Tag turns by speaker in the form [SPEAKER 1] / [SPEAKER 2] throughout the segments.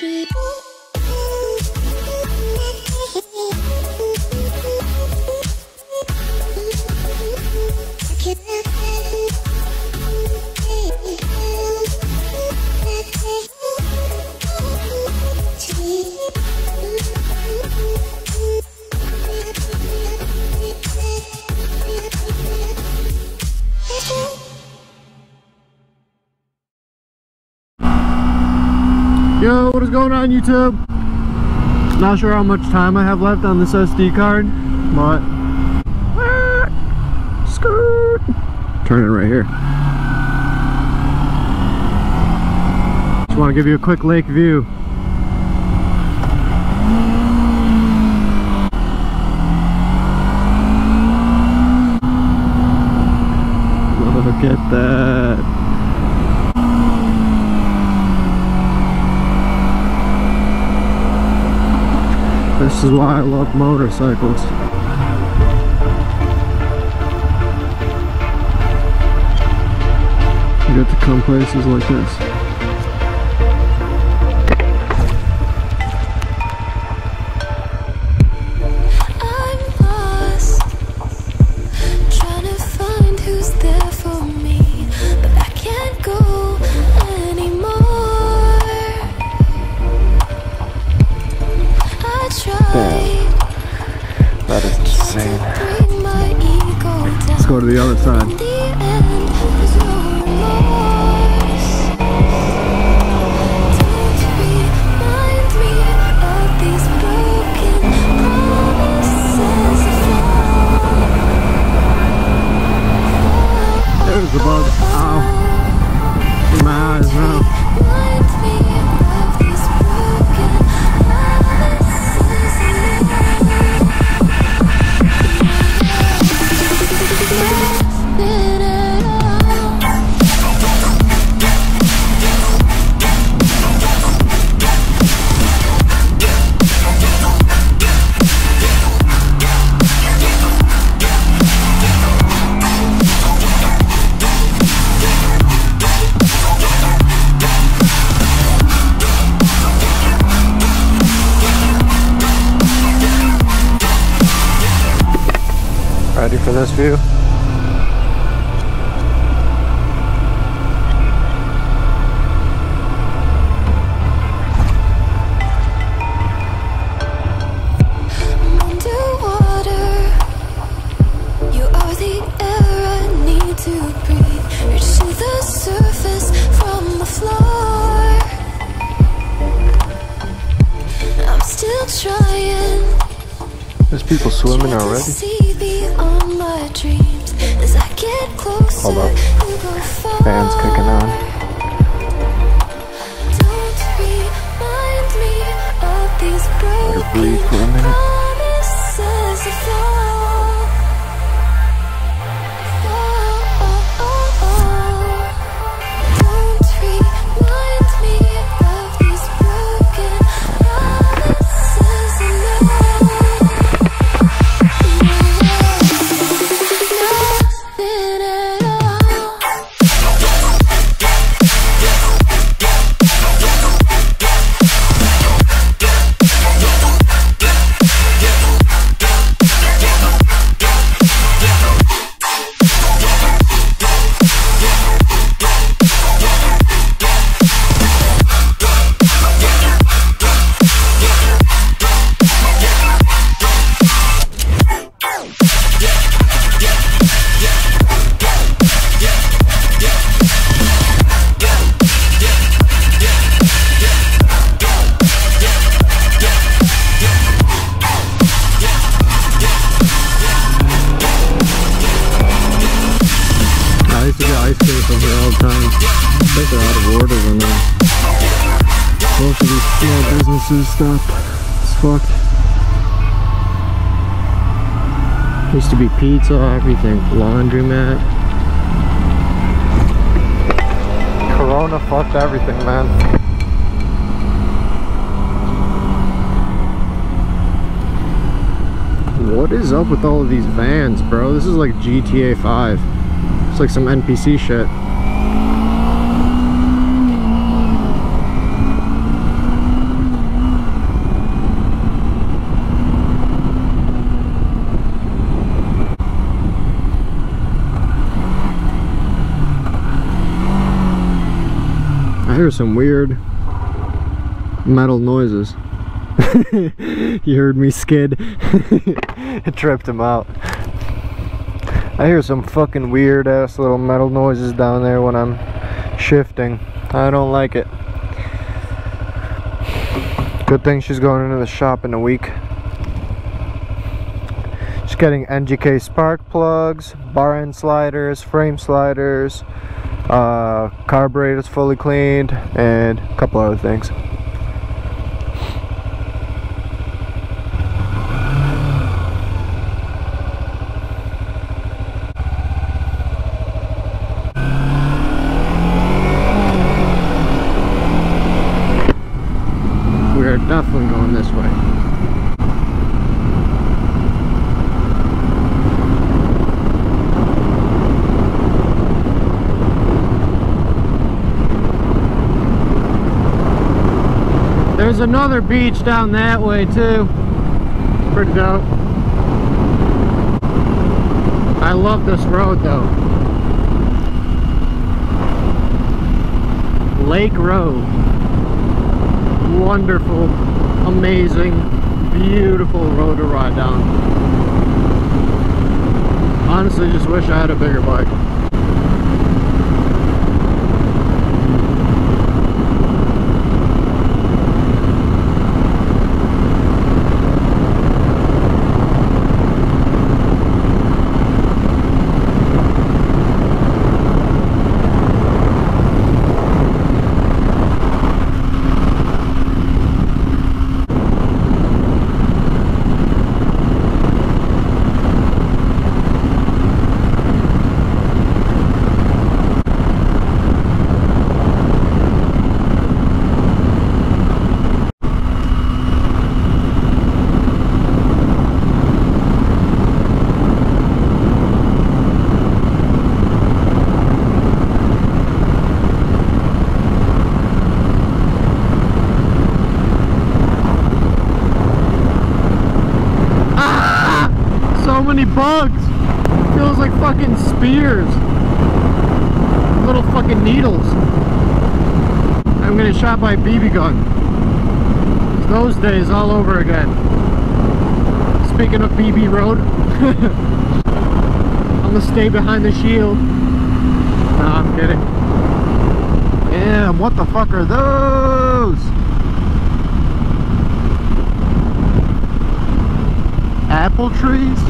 [SPEAKER 1] people Yo, what is going on YouTube? Not sure how much time I have left on this SD card, but ah, skirt. Turn it right here. Just want to give you a quick lake view. Look at that. This is why I love motorcycles. You get to come places like this. For this view. There's people swimming already. Hold up. Fans kicking on. Let her breathe for a minute. Small businesses stuff. It's fucked. Used to be pizza, everything. Laundromat. Corona fucked everything, man. What is up with all of these vans, bro? This is like GTA 5. It's like some NPC shit.
[SPEAKER 2] Hear some weird metal noises. you heard me skid. it tripped him out. I hear some fucking weird ass little metal noises down there when I'm shifting. I don't like it. Good thing she's going into the shop in a week. She's getting NGK spark plugs, bar end sliders, frame sliders, uh, carburetor's fully cleaned, and a couple other things. We're definitely going this way. There's another beach down that way too. Pretty dope. I love this road though. Lake Road. Wonderful, amazing, beautiful road to ride down. Honestly, just wish I had a bigger bike. Bugs. Feels like fucking spears. Little fucking needles. I'm getting shot by BB gun. Those days all over again. Speaking of BB Road, I'm gonna stay behind the shield. No, I'm kidding. Damn, what the fuck are those? Apple trees?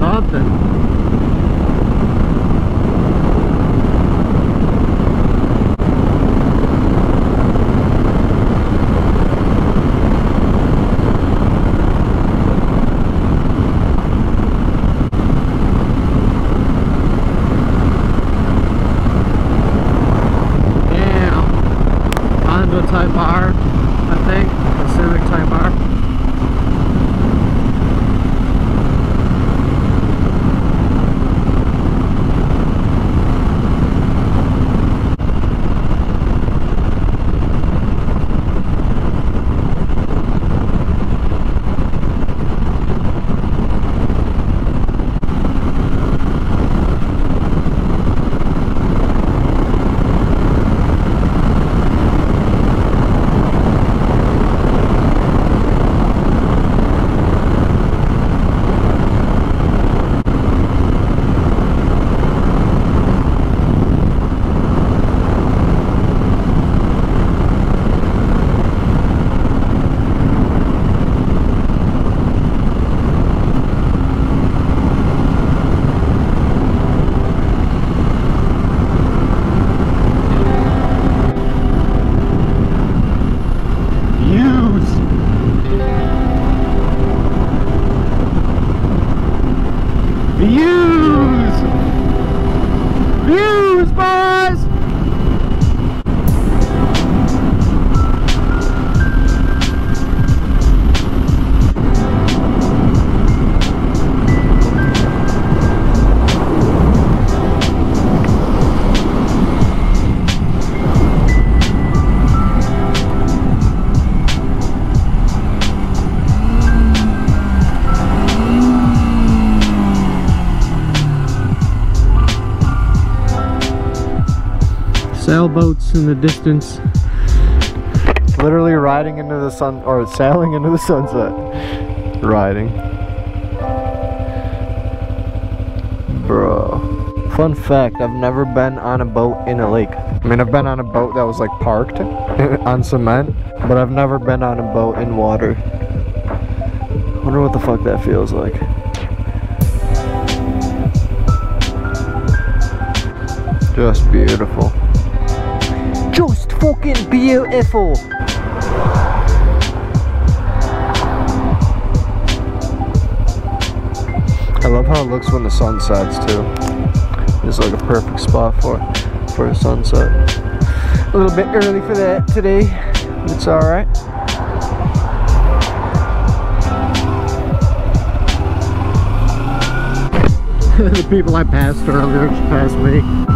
[SPEAKER 2] solta Sailboats in the distance. Literally riding into the sun, or sailing into the sunset. Riding. Bro. Fun fact, I've never been on a boat in a lake. I mean, I've been on a boat that was like parked on cement, but I've never been on a boat in water. Wonder what the fuck that feels like. Just beautiful. Just fucking beautiful. I love how it looks when the sun sets too. It's like a perfect spot for for a sunset. A little bit early for that today. It's alright. the people I passed earlier just passed me.